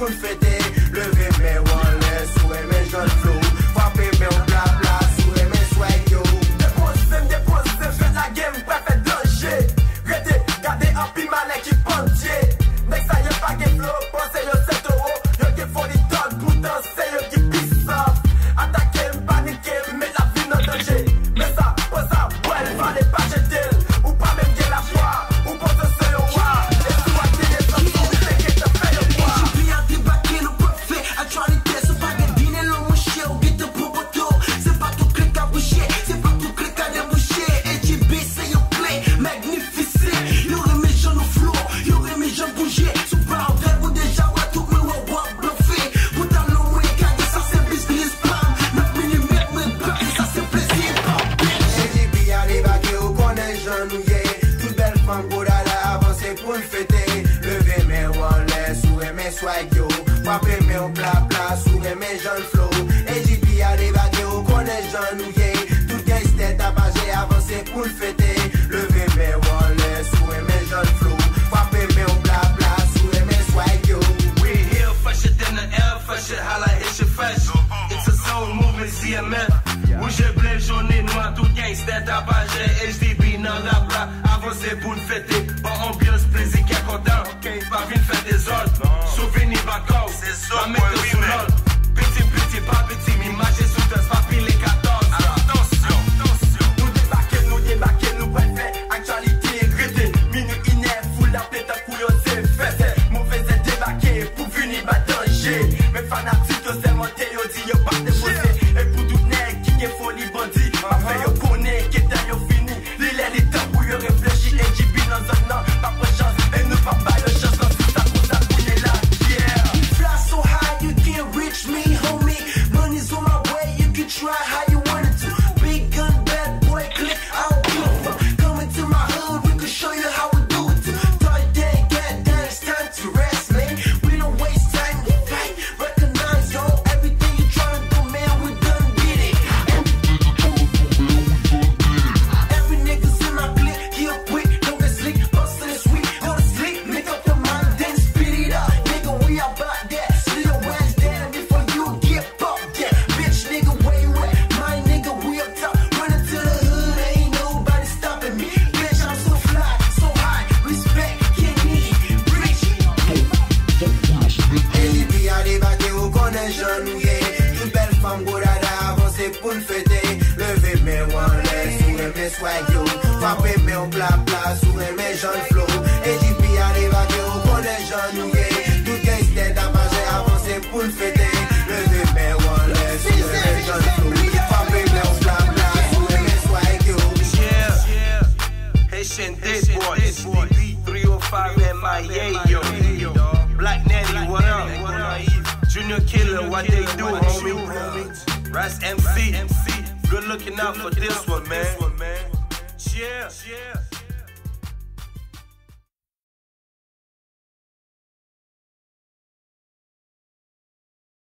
refaites j'en Tout belle femme go flow Tout flow We here fresher than the air fresher, holla it's your fresh. It's a soul movement, CMF Blanche, jaune, noir, tout gangster tapage HDB nan rap la Avanse pou n'fete Bon ambiance, plezi kè kontan. Pa vin fè de zon Souveni bakaw Pa mette soyons. Frappez, mais on bla bla, sourire, mes jeunes flots. Et j'y puis aller à manger, avancer pour le fêter. Levez, mais on laisse, sourire, mes jeunes flots. Frappez, mais on bla bla, sourire, mes soyons. Yeah, Haitian Dade Boyz, 305 MIA, Black Natty, what up? Junior Killer, what they do, homie? Ras MC, good looking out for this one, man yes, yes.